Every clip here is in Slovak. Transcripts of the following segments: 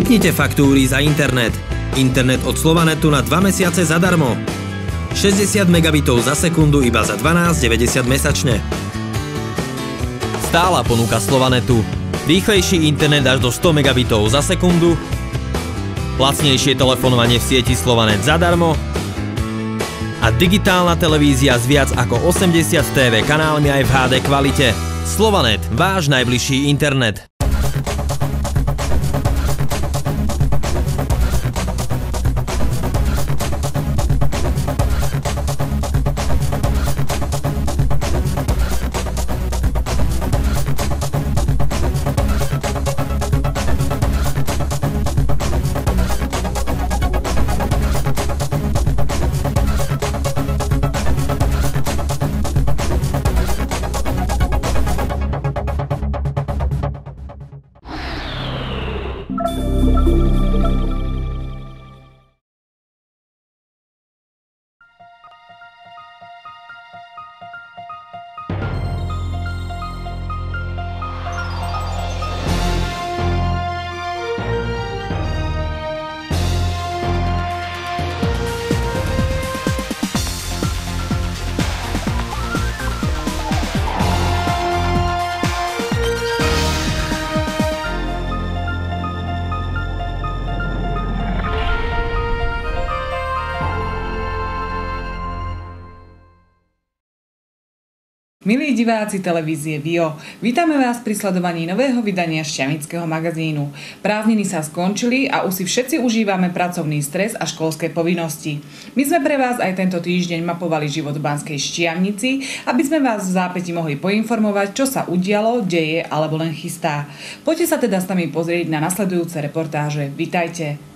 Vypnite faktúry za internet. Internet od Slovanetu na 2 mesiace zadarmo. 60 megabitov za sekundu iba za 12,90 mesačne. Stála ponuka Slovanetu. Rýchlejší internet až do 100 megabitov za sekundu. Lacnejšie telefonovanie v sieti Slovanet zadarmo. A digitálna televízia s viac ako 80 TV kanálmi aj v HD kvalite. Slovanet, váš najbližší internet. Milí diváci televízie VIO, vítame vás pri sledovaní nového vydania Šťavnického magazínu. Prázdniny sa skončili a už si všetci užívame pracovný stres a školské povinnosti. My sme pre vás aj tento týždeň mapovali život v Banskej Šťavnici, aby sme vás v zápäti mohli poinformovať, čo sa udialo, deje alebo len chystá. Poďte sa teda s nami pozrieť na nasledujúce reportáže. Vítajte!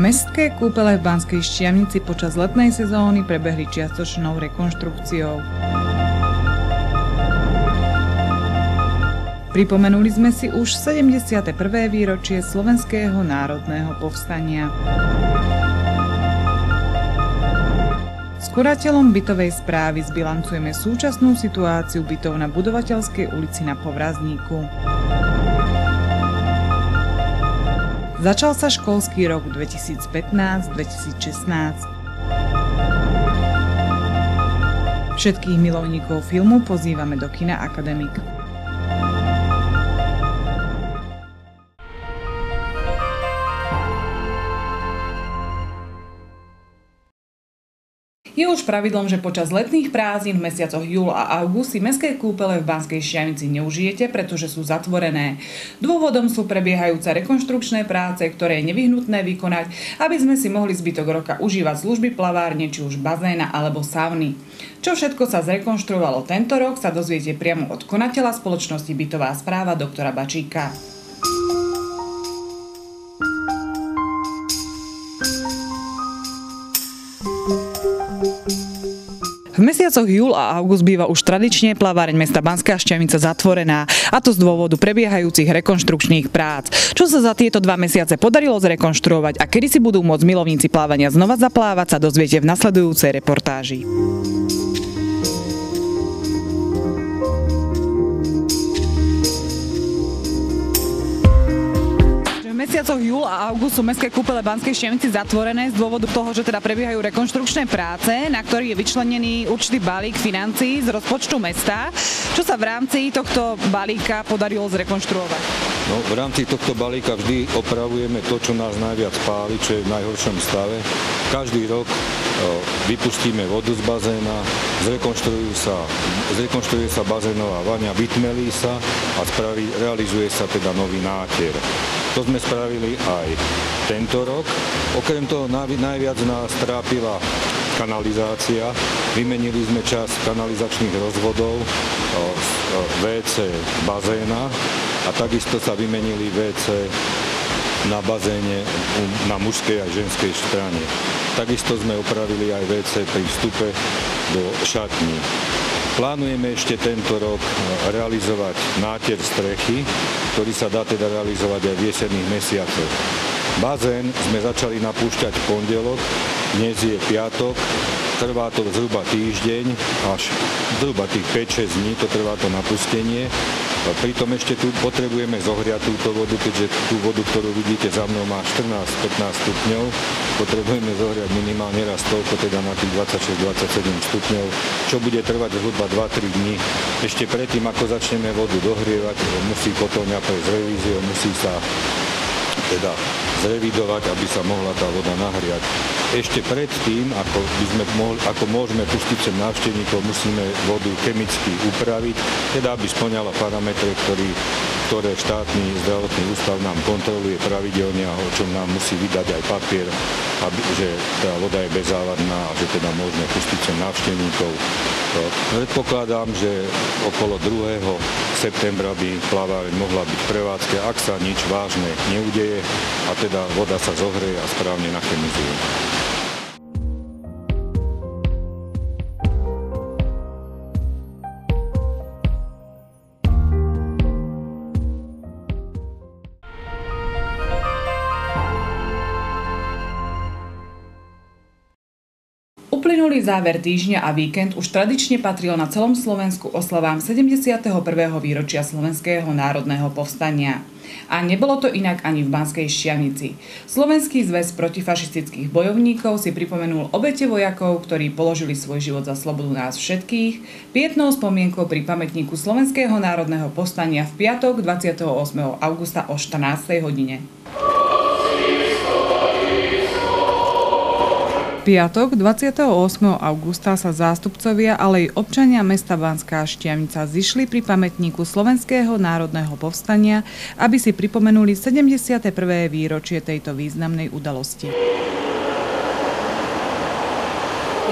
Mestské kúpele v Banskej Štiavnici počas letnej sezóny prebehli čiastočnou rekonštrukciou. Pripomenuli sme si už 71. výročie Slovenského národného povstania. S kurateľom bytovej správy zbilancujeme súčasnú situáciu bytov na budovateľskej ulici na Povrazníku. Začal sa školský rok 2015-2016. Všetkých milovníkov filmu pozývame do Kina Akademik. Je už pravidlom, že počas letných prázdnin v mesiacoch júl a august si mestské kúpele v Banskej Šianici neužijete, pretože sú zatvorené. Dôvodom sú prebiehajúce rekonštrukčné práce, ktoré je nevyhnutné vykonať, aby sme si mohli zbytok roka užívať služby plavárne, či už bazéna alebo savny. Čo všetko sa zrekonštruovalo tento rok, sa dozviete priamo od konateľa spoločnosti Bytová správa doktora Bačíka. Mesiacoch júl a august býva už tradične plaváreň mesta Banská Šťavnica zatvorená, a to z dôvodu prebiehajúcich rekonštrukčných prác. Čo sa za tieto dva mesiace podarilo zrekonštruovať a kedy si budú môcť milovníci plávania znova zaplávať, sa dozviete v nasledujúcej reportáži. Mesiacoch júl a august sú mestské kúpele Banskej Štiavnici zatvorené z dôvodu toho, že teda prebiehajú rekonštrukčné práce, na ktorý je vyčlenený určitý balík financií z rozpočtu mesta. Čo sa v rámci tohto balíka podarilo zrekonštruovať? No, v rámci tohto balíka vždy opravujeme to, čo nás najviac páli, čo je v najhoršom stave. Každý rok o, vypustíme vodu z bazéna, zrekonštruuje sa, zrekonštruuje sa bazénová vaňa, vytmelí sa a spraví, realizuje sa teda nový nátier. To sme spravili aj tento rok. Okrem toho najviac nás trápila kanalizácia, Vymenili sme čas kanalizačných rozvodov z WC bazéna a takisto sa vymenili WC na bazéne na mužskej a ženskej strane. Takisto sme opravili aj WC pri vstupe do šatní. Plánujeme ešte tento rok realizovať náter strechy, ktorý sa dá teda realizovať aj v jesenných mesiacoch. Bazén sme začali napúšťať v pondelok, dnes je piatok, trvá to zhruba týždeň, až zhruba tých 5-6 dní to trvá to napustenie. Pritom ešte tu potrebujeme zohriať túto vodu, keďže tú vodu, ktorú vidíte za mnou, má 14-15 stupňov. Potrebujeme zohriať minimálne raz toľko, teda na tých 26-27 stupňov, čo bude trvať zhruba 2-3 dní. Ešte predtým, ako začneme vodu dohrievať, musí potovňa prejsť revíziou, musí sa teda zrevidovať, aby sa mohla tá voda nahriať. Ešte predtým, ako, by sme mohli, ako môžeme pustiť sem návštevníkov, musíme vodu chemicky upraviť, teda aby splňala parametre, ktorý, ktoré štátny zdravotný ústav nám kontroluje pravidelne a o čom nám musí vydať aj papier, aby, že tá voda je bezávadná a že teda môžeme pustiť sem návštevníkov. Predpokladám, že okolo 2. septembra by plaváreň mohla byť prevádzke, ak sa nič vážne neudeje a teda voda sa zohreje a správne nachemizuje. Uplynulý záver týždňa a víkend už tradične patril na celom Slovensku oslavám 71. výročia Slovenského národného povstania. A nebolo to inak ani v Banskej Štianici. Slovenský zväz protifašistických bojovníkov si pripomenul obete vojakov, ktorí položili svoj život za slobodu nás všetkých, pietnou spomienkou pri pamätníku Slovenského národného povstania v piatok 28. augusta o 14. hodine. Piatok 28. augusta sa zástupcovia, ale aj občania mesta Banská Štiavnica zišli pri pamätníku Slovenského národného povstania, aby si pripomenuli 71. výročie tejto významnej udalosti.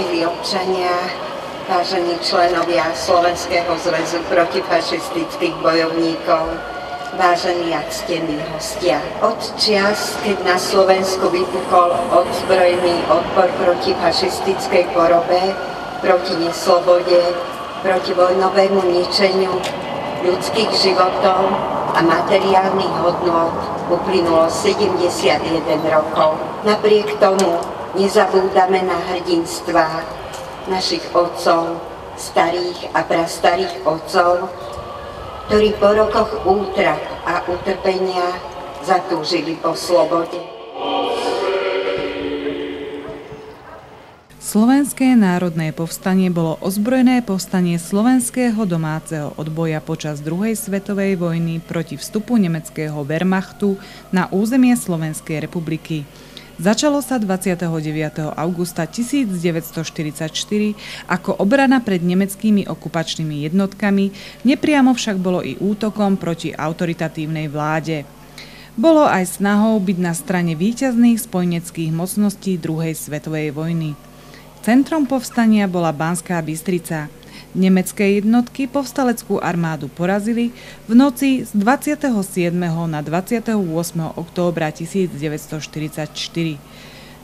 Milí občania, vážení členovia Slovenského zväzu protifašistických bojovníkov, vážení a ctení hostia. Od čias, keď na Slovensku vypukol odzbrojený odpor proti fašistickej porobe, proti neslobode, proti vojnovému ničeniu ľudských životov a materiálnych hodnot uplynulo 71 rokov. Napriek tomu nezabúdame na hrdinstva našich otcov, starých a prastarých otcov, ktorí po rokoch útrap a utrpenia zatúžili po slobode. Slovenské národné povstanie bolo ozbrojené povstanie slovenského domáceho odboja počas druhej svetovej vojny proti vstupu nemeckého Wehrmachtu na územie Slovenskej republiky. Začalo sa 29. augusta 1944 ako obrana pred nemeckými okupačnými jednotkami, nepriamo však bolo i útokom proti autoritatívnej vláde. Bolo aj snahou byť na strane víťazných spojeneckých mocností druhej svetovej vojny. Centrom povstania bola Banská Bystrica – Nemecké jednotky povstaleckú armádu porazili v noci z 27. na 28. októbra 1944.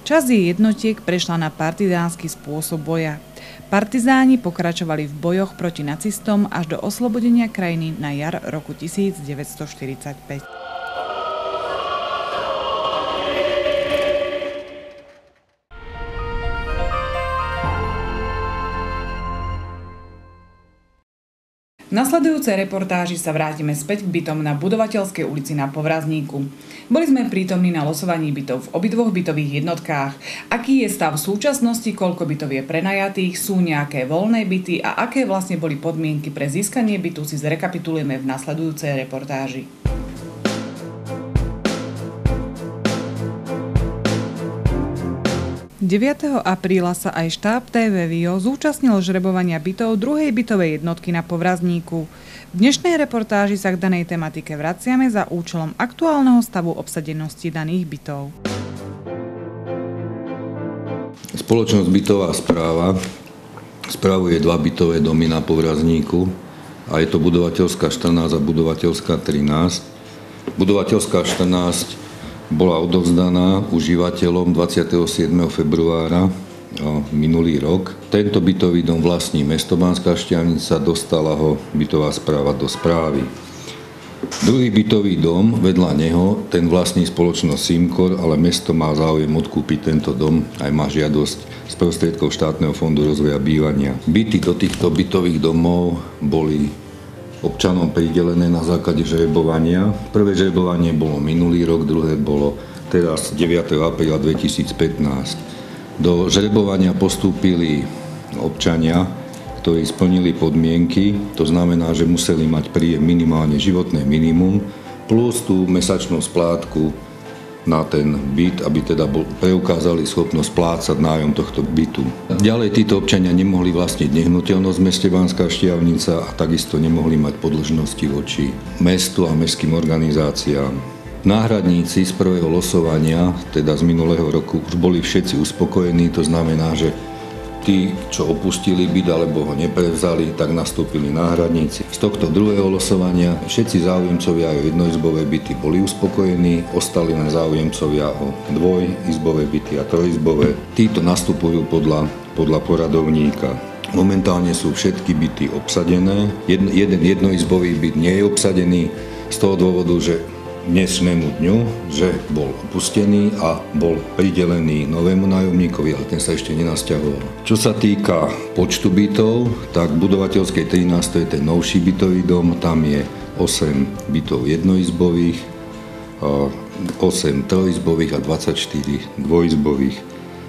Časť jej jednotiek prešla na partizánsky spôsob boja. Partizáni pokračovali v bojoch proti nacistom až do oslobodenia krajiny na jar roku 1945. nasledujúcej reportáži sa vrátime späť k bytom na budovateľskej ulici na Povrazníku. Boli sme prítomní na losovaní bytov v obidvoch bytových jednotkách. Aký je stav v súčasnosti, koľko bytov je prenajatých, sú nejaké voľné byty a aké vlastne boli podmienky pre získanie bytu si zrekapitulujeme v nasledujúcej reportáži. 9. apríla sa aj štáb TV Vio zúčastnil žrebovania bytov druhej bytovej jednotky na Povrazníku. V dnešnej reportáži sa k danej tematike vraciame za účelom aktuálneho stavu obsadenosti daných bytov. Spoločnosť bytová správa spravuje dva bytové domy na Povrazníku a je to budovateľská 14 a budovateľská 13. Budovateľská 14 bola odovzdaná užívateľom 27. februára minulý rok. Tento bytový dom vlastní mesto Banská Šťavnica, dostala ho bytová správa do správy. Druhý bytový dom vedľa neho, ten vlastní spoločnosť Simkor, ale mesto má záujem odkúpiť tento dom, aj má žiadosť z prostriedkov štátneho fondu rozvoja bývania. Byty do týchto bytových domov boli občanom pridelené na základe žrebovania. Prvé žrebovanie bolo minulý rok, druhé bolo teraz 9. apríla 2015. Do žrebovania postúpili občania, ktorí splnili podmienky, to znamená, že museli mať príjem minimálne životné minimum, plus tú mesačnú splátku na ten byt, aby teda preukázali schopnosť plácať nájom tohto bytu. Ďalej títo občania nemohli vlastniť nehnuteľnosť v meste Banská Štiavnica a takisto nemohli mať podlžnosti voči mestu a mestským organizáciám. Náhradníci z prvého losovania, teda z minulého roku, už boli všetci uspokojení, to znamená, že tí, čo opustili byt alebo ho neprevzali, tak nastúpili náhradníci. Z tohto druhého losovania všetci záujemcovia o jednoizbové byty boli uspokojení, ostali len záujemcovia o dvojizbové byty a trojizbové. Títo nastupujú podľa, podľa poradovníka. Momentálne sú všetky byty obsadené. Jeden, jeden jednoizbový byt nie je obsadený z toho dôvodu, že dnešnému dňu, že bol opustený a bol pridelený novému nájomníkovi, ale ten sa ešte nenasťahoval. Čo sa týka počtu bytov, tak v budovateľskej 13 to je ten novší bytový dom, tam je 8 bytov jednoizbových, 8 trojizbových a 24 dvojizbových.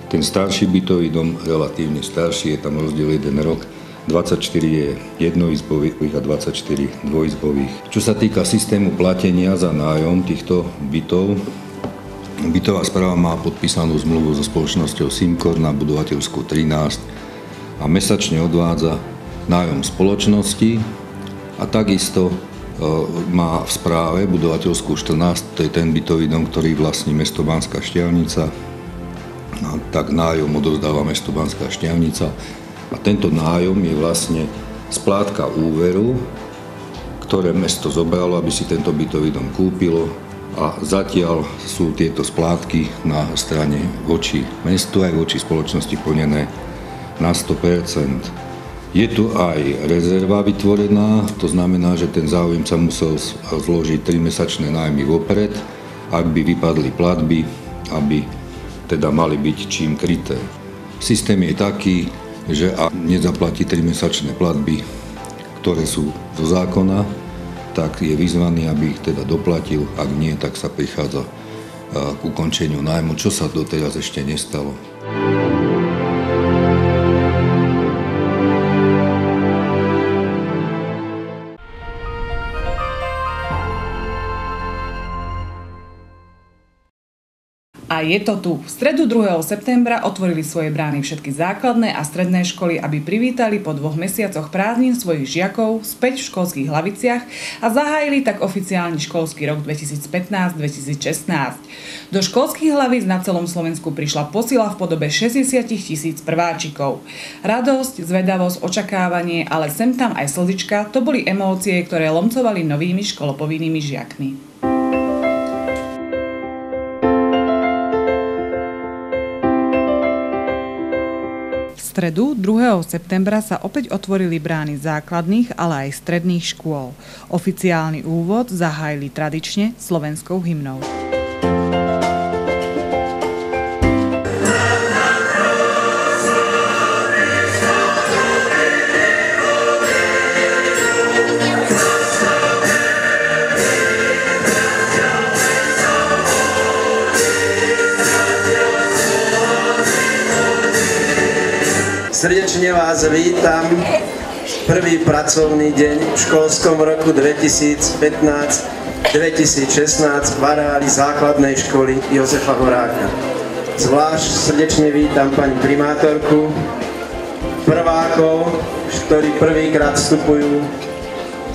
Ten starší bytový dom, relatívne starší, je tam rozdiel jeden rok, 24 je jednoizbových a 24 dvojizbových. Čo sa týka systému platenia za nájom týchto bytov, bytová správa má podpísanú zmluvu so spoločnosťou Simcor na budovateľskú 13 a mesačne odvádza nájom spoločnosti a takisto e, má v správe budovateľskú 14, to je ten bytový dom, ktorý vlastní mesto Banská Štiavnica, tak nájom odovzdáva mesto Banská Štiavnica a tento nájom je vlastne splátka úveru, ktoré mesto zobralo, aby si tento bytový dom kúpilo a zatiaľ sú tieto splátky na strane voči mestu aj voči spoločnosti plnené na 100%. Je tu aj rezerva vytvorená, to znamená, že ten záujemca musel zložiť 3-mesačné nájmy vopred, ak by vypadli platby, aby teda mali byť čím kryté. Systém je taký, že ak nezaplatí 3-mesačné platby, ktoré sú zo zákona, tak je vyzvaný, aby ich teda doplatil. Ak nie, tak sa prichádza k ukončeniu nájmu, čo sa doteraz ešte nestalo. A je to tu. V stredu 2. septembra otvorili svoje brány všetky základné a stredné školy, aby privítali po dvoch mesiacoch prázdnin svojich žiakov späť v školských hlaviciach a zahájili tak oficiálny školský rok 2015-2016. Do školských hlavíc na celom Slovensku prišla posila v podobe 60 tisíc prváčikov. Radosť, zvedavosť, očakávanie, ale sem tam aj slzička, to boli emócie, ktoré lomcovali novými školopovinnými žiakmi. Stredu 2. septembra sa opäť otvorili brány základných, ale aj stredných škôl. Oficiálny úvod zahájili tradične slovenskou hymnou. Srdečne vás vítam prvý pracovný deň v školskom roku 2015-2016 v areáli základnej školy Jozefa Horáka. Zvlášť srdečne vítam pani primátorku, prvákov, ktorí prvýkrát vstupujú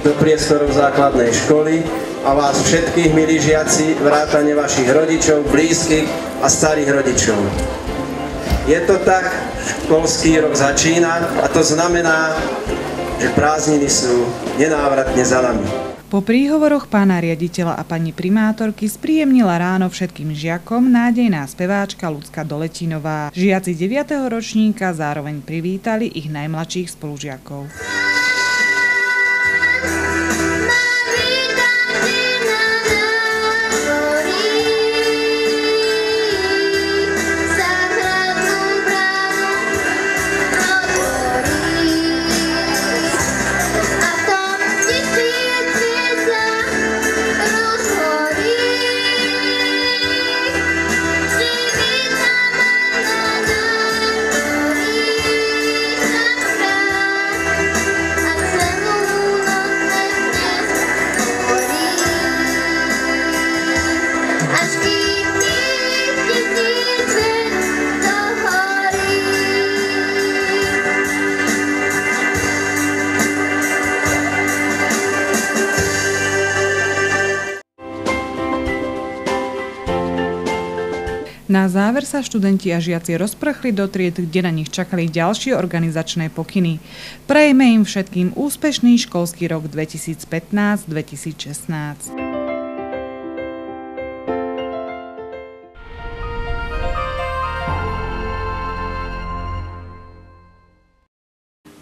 do priestorov základnej školy a vás všetkých, milí žiaci, vrátane vašich rodičov, blízkych a starých rodičov. Je to tak, školský rok začína a to znamená, že prázdniny sú nenávratne za nami. Po príhovoroch pána riaditeľa a pani primátorky spríjemnila ráno všetkým žiakom nádejná speváčka Lucka Doletinová. Žiaci 9. ročníka zároveň privítali ich najmladších spolužiakov. Na záver sa študenti a žiaci rozprchli do tried, kde na nich čakali ďalšie organizačné pokyny. Prejme im všetkým úspešný školský rok 2015-2016.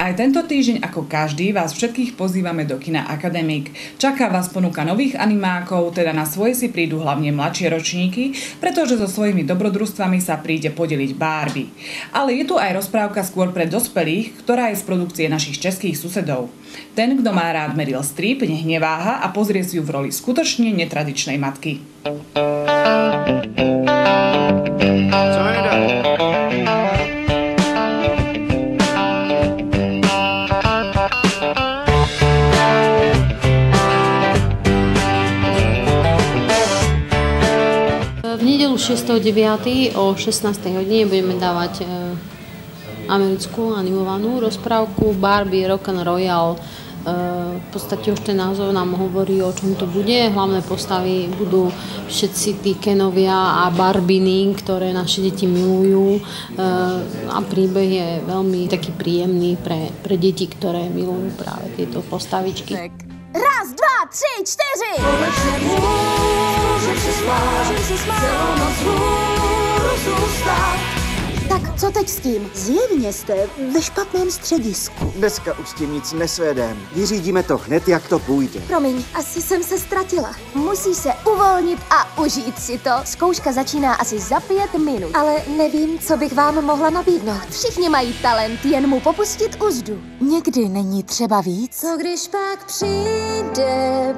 Aj tento týždeň, ako každý, vás všetkých pozývame do kina Akademik. Čaká vás ponuka nových animákov, teda na svoje si prídu hlavne mladšie ročníky, pretože so svojimi dobrodružstvami sa príde podeliť Barbie. Ale je tu aj rozprávka skôr pre dospelých, ktorá je z produkcie našich českých susedov. Ten, kto má rád Meryl Streep, nech neváha a pozrie si ju v roli skutočne netradičnej matky. Co nedelu 6.9. o 16. hodine budeme dávať e, americkú animovanú rozprávku Barbie Rock and Royal. E, v podstate už ten názov nám hovorí, o čom to bude. Hlavné postavy budú všetci tí Kenovia a Barbiny, ktoré naše deti milujú. E, a príbeh je veľmi taký príjemný pre, pre deti, ktoré milujú práve tieto postavičky. Raz, dva, tři, čtyři! Tak co teď s tím? Zjevně jste ve špatném středisku. Dneska už s tím nic nesvedem. Vyřídíme to hned, jak to půjde. Promiň, asi jsem se ztratila. Musí se uvolnit a užít si to. Zkouška začíná asi za pět minut. Ale nevím, co bych vám mohla nabídnout. Všichni mají talent, jen mu popustit uzdu. Někdy není třeba víc. Co když pak přijde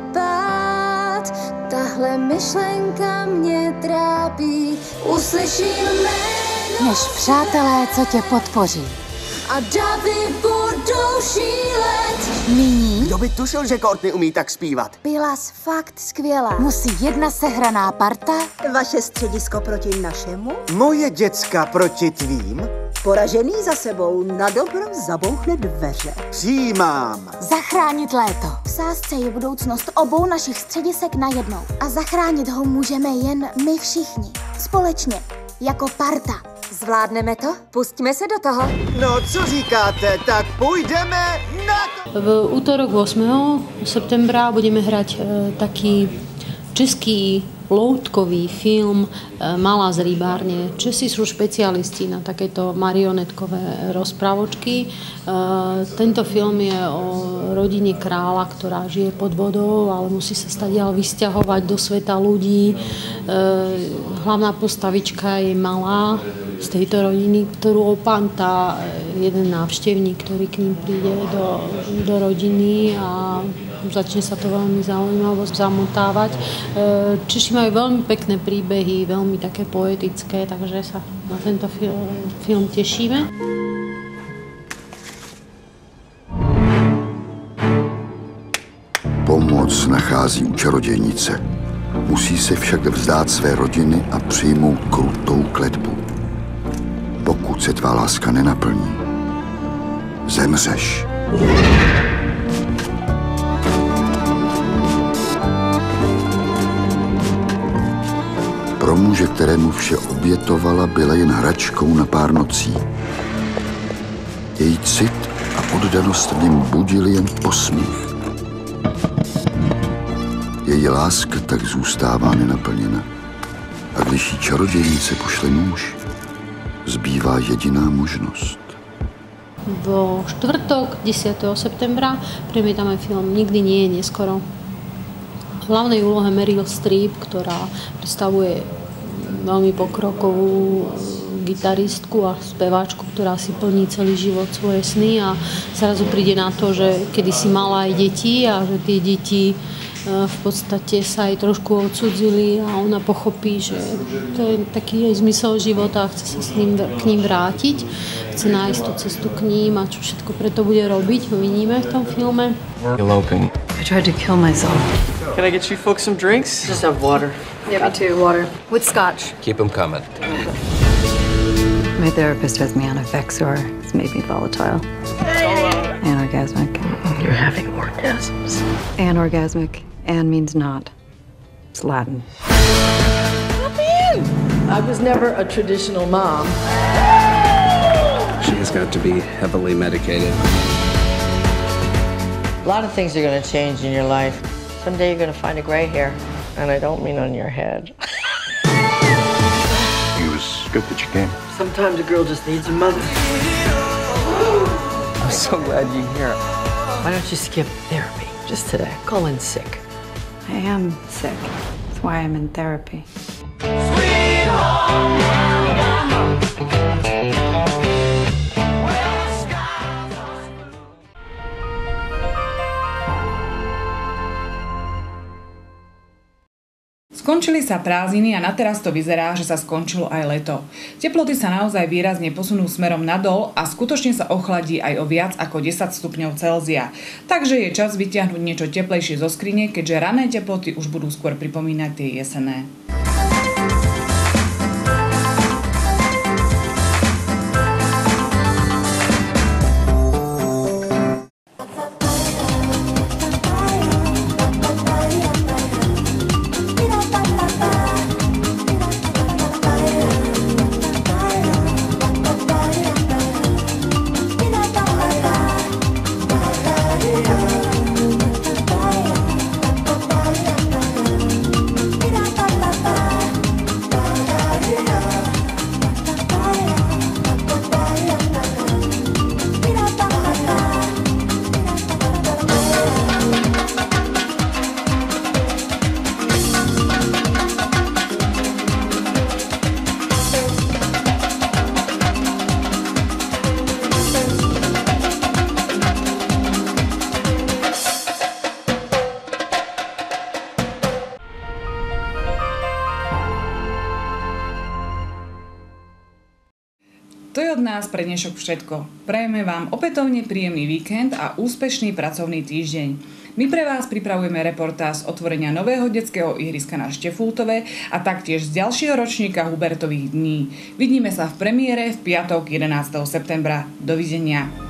pád? Tahle myšlenka mě trápí. Uslyším jméno než přátelé, co tě podpoří. A davy budou šílet. Nyní... Kdo by tušil, že Courtney umí tak zpívat? Byla fakt skvělá. Musí jedna sehraná parta. Vaše středisko proti našemu? Moje děcka proti tvým? Poražený za sebou na dobro zabouchne dveře. Přijímám. Zachránit léto. V sásce je budoucnost obou našich středisek najednou. A zachránit ho můžeme jen my všichni. Společně. Jako parta. Zvládneme to? Pustíme se do toho. No, co říkáte? Tak půjdeme na to! V útorok 8. septembra budeme hrať e, taký český loutkový film e, Malá z rybárne. Česi sú špecialisti na takéto marionetkové rozprávočky. E, tento film je o rodine kráľa, ktorá žije pod vodou, ale musí sa stadiaľ vysťahovať do sveta ľudí. E, hlavná postavička je malá z tejto rodiny, ktorú opantá jeden návštevník, ktorý k ním príde do, do rodiny a začne sa to veľmi zaujímavo zamotávať. E, Češi majú veľmi pekné príbehy, veľmi také poetické, takže sa na tento film tešíme. Pomoc nachází u čarodějnice. Musí se však vzdát své rodiny a přijmout krutou kletbu. Pokud se tvá láska nenaplní, zemřeš. Pro muže kterému vše obětovala, byla jen hračkou na pár nocí. Její cit a oddanost v něm budili jen posměch. Její láska tak zůstává nenaplněna. A když jí čarodějnice pošle muž, zbývá jediná možnost. Vo štvrtok 10. septembra premietame film Nikdy nie je neskoro. V hlavnej úlohe Meryl Streep, ktorá predstavuje veľmi pokrokovú gitaristku a speváčku, ktorá si plní celý život svoje sny a zrazu príde na to, že kedy si mala aj deti a že tie deti E, v podstate sa aj trošku odsudzili a ona pochopí, že to je taký jej zmysel života a chce sa s ním, k ním vrátiť. Chce nájsť tú cestu k ním a čo všetko preto bude robiť, uvidíme v tom filme. I tried to kill myself. Can I get you folks some drinks? Just have water. Yeah, me too, water. With scotch. Keep them coming. My therapist has me on Effexor. It's made me volatile. Anorgasmic. You're having orgasms. Anorgasmic. An means not. It's Latin. Come in. I was never a traditional mom. She has got to be heavily medicated. A lot of things are going to change in your life. Someday you're going to find a gray hair, and I don't mean on your head. It was good that you came. Sometimes a girl just needs a mother. I'm so glad you're here. Why don't you skip therapy just today? Call in sick. I am sick. That's why I'm in therapy. Skončili sa prázdniny a na teraz to vyzerá, že sa skončilo aj leto. Teploty sa naozaj výrazne posunú smerom nadol a skutočne sa ochladí aj o viac ako 10 stupňov Celzia. Takže je čas vyťahnuť niečo teplejšie zo skrine, keďže rané teploty už budú skôr pripomínať tie jesené. Nás pre dnešok všetko. Prajeme vám opätovne príjemný víkend a úspešný pracovný týždeň. My pre vás pripravujeme reportáž z otvorenia nového detského ihriska na Štefultove a taktiež z ďalšieho ročníka Hubertových dní. Vidíme sa v premiére v piatok 11. septembra. Dovidenia.